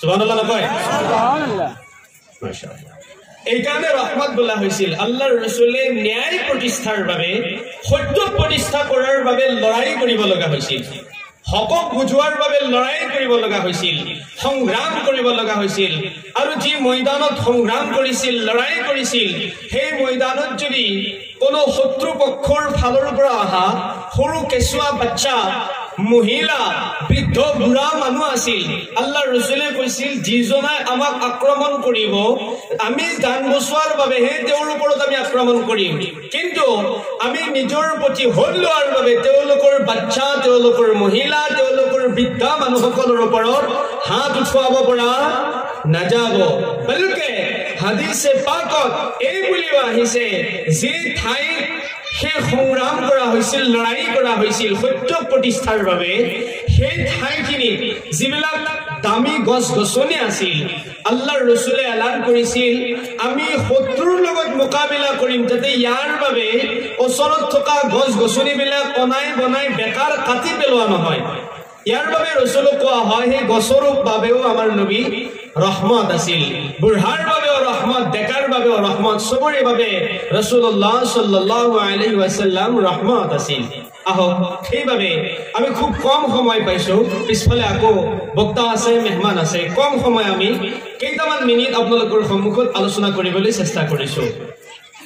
সুবহানাল্লাহ নকয় সুবহানাল্লাহ। মাশাআল্লাহ। এইকাৰণে ৰহমত বোলা হৈছিল আল্লাহৰ ৰচুলে ন্যায় প্ৰতিষ্ঠাৰ বাবে সত্য প্ৰতিষ্ঠা কৰাৰ বাবে লৰাই কৰিব লগা হৈছিল। হকক বুজোৱাৰ বাবে লৰাই কৰিব লগা হৈছিল। সংগ্ৰাম কৰিব লগা হৈছিল। আৰু যি মৈদানত সংগ্ৰাম কৰিছিল লৰাই কৰিছিল সেই মৈদানত যদি কোনো শত্ৰু পক্ষৰ ফালৰ পৰা অহা সৰু কেঁচুৱা বাচ্চা মহিলা বৃদ্ধ বুঢ়া মানুহ আছিল। আল্লাহ ৰচুলে কৈছিল যিজনে আমাক আক্ৰমণ কৰিব আমি জান বচোৱাৰ বাবেহে তেওঁৰ ওপৰত আমি আক্ৰমণ কৰিম। কিন্তু আমি নিজৰ প্ৰতি হোদ লোৱাৰ বাবে তেওঁলোকৰ বাচ্চা তেওঁলোকৰ মহিলা তেওঁলোকৰ বৃদ্ধা মানুহসকলৰ ওপৰত হাত উঠুৱাব পৰা নাযাব। বলকে হাদিছে পাকত এই বুলিও আহিছে যি ঠাইত সেই সংগ্ৰাম কৰা হৈছিল লৰাই কৰা হৈছিল সত্য প্ৰতিষ্ঠাৰ বাবে সেই ঠাইখিনিত যিবিলাক দামী গছ গছনি আছিল আল্লাহৰ ৰচুলে এলান কৰিছিল আমি শত্ৰুৰ লগত মোকাবিলা কৰিম যাতে ইয়াৰ বাবে ওচৰত থকা গছ গছনিবিলাক অনাই বনাই বেকাৰ কাটি পেলোৱা নহয়। ইয়াৰ বাবে ৰচুলক কোৱা হয় সেই গছৰ বাবেও আমাৰ নবী ৰহমত আছিল বুঢ়াৰ বাবেও ৰহমত চবৰে বাবে ৰচুল্লাহ সাল্লাহ আলহি ৱাচাল্লাম ৰহমত আছিল আহক সেইবাবে আমি খুব কম সময় পাইছো। পিছফালে আকৌ বক্তা আছে মেহমান আছে। কম সময় আমি কেইটামান মিনিট আপোনালোকৰ সন্মুখত আলোচনা কৰিবলৈ চেষ্টা কৰিছো।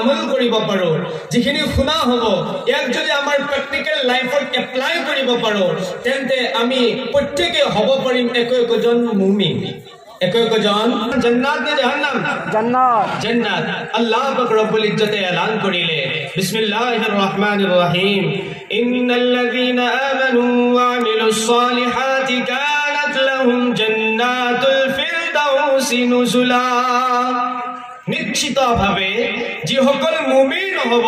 আমল কৰিব পাৰো। যিখিনি শুনা হ'ব ইয়াক যদি আমাৰ প্ৰেক্টিকেল লাইফত এপ্লাই কৰিব পাৰো তেন্তে আমি প্ৰত্যেকে হ'ব পাৰিম একো একোজন মুমিন। একো একোজন জান্নাত নে জাহান্নাম? জান্নাত। জান্নাত। আল্লাহ পাক রব্বুল ইজ্জতে এলান করিলে বিসমিল্লাহির রহমানির রহিম ইন্নাল্লাযীনা আমানু ওয়া আমিলুস সালিহাতি কানাত লাহুম জান্নাতুল ফিরদাউসি নুজুলা। নিশ্চিতভাৱে যিসকল মুমিন হ'ব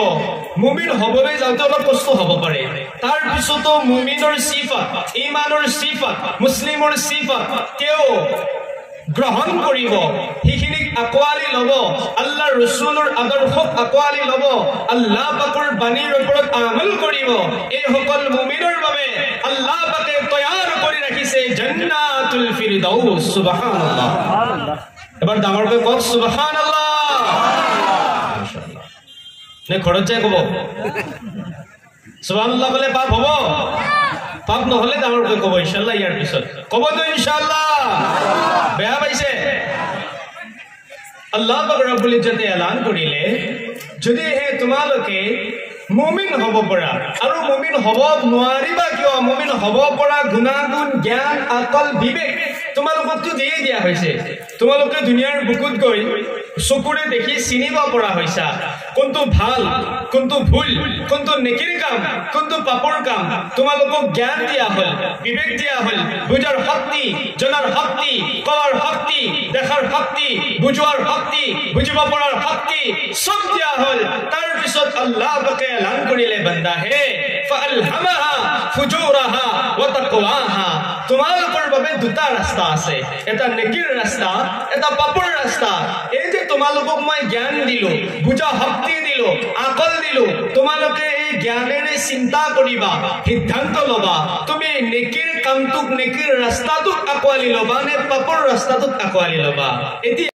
মুমিন হ'বলৈ যাওঁতে অলপ কষ্ট হ'ব পাৰে। তাৰ পিছতো মুমিনৰ চিফাত ইমানৰ চিফাত মুছলিমৰ চিফাত তেওঁ গ্ৰহণ কৰিব। সেইখিনিক আকোৱালি ল'ব আল্লাহ ৰচুলৰ আদৰ্শক আকোৱালি ল'ব আল্লাহ পাকৰ বাণীৰ ওপৰত আমল কৰিব। এইসকল মুমিনৰ বাবে আল্লাহ পাকে তৈয়াৰ কৰি ৰাখিছে জান্নাতুল সুবহানাল্লাহ সুবহানাল্লাহ। এবাৰ ডাঙৰকৈ কওক সুবহানাল্লাহ। যাই ক'ব। সুবহানাল্লাহ ক'লে পাপ হ'ব? পাপ নহ'লে ডাঙৰকৈ ক'ব ইনশাল্লাহ ইয়াৰ পিছত। ক'বতো ইনশাল্লাহ বেয়া পাইছে। আল্লাহ পাক ৰব্বুল ইজ্জতে এলান কৰিলে যদিহে তোমালোকে মুমিন হ'ব পৰা। আৰু মুমিন হ'ব নোৱাৰিবা কিয়? মুমিন হ'ব পৰা গুণাগুণ জ্ঞান আকল বিবেক তোমালোককতো দিয়ে দিয়া হৈছে। তোমালোকে দুনিয়াৰ বুকুত গৈ চকুৰে দেখি চিনিব পৰা হৈছা। কোনটো ভাল কোনটো ভুল কোনটো নেকিৰ কাম কোনটো পাপৰ কাম তোমালোকক জ্ঞান দিয়া হ'ল বিবেক দিয়া হ'ল বুজাৰ শক্তি জনাৰ শক্তি কলাৰ শক্তি দেখাৰ শক্তি বুজোৱাৰ শক্তি বুজিব পৰাৰ শক্তি চব দিয়া হ'ল। তাৰ পিছত আল্লাহ পাকে কৰিলে বান্দা হে তাকৱাহা তোমালোকৰ বাবে দুটা ৰাস্তা আছে এটা নেকিৰ ৰাস্তা এটা পাপৰ ৰাস্তা এই যে তোমালোকক মই জ্ঞান দিলো বুজা শক্তি দিলো আকল দিলো তোমালোকে এই জ্ঞানেৰে চিন্তা কৰিবা সিদ্ধান্ত ল'বা তুমি নেকিৰ কামটোক নেকিৰ ৰাস্তাটোক আঁকোৱালি ল'বা নে পাপৰ ৰাস্তাটোক আঁকোৱালি ল'বা এতিয়া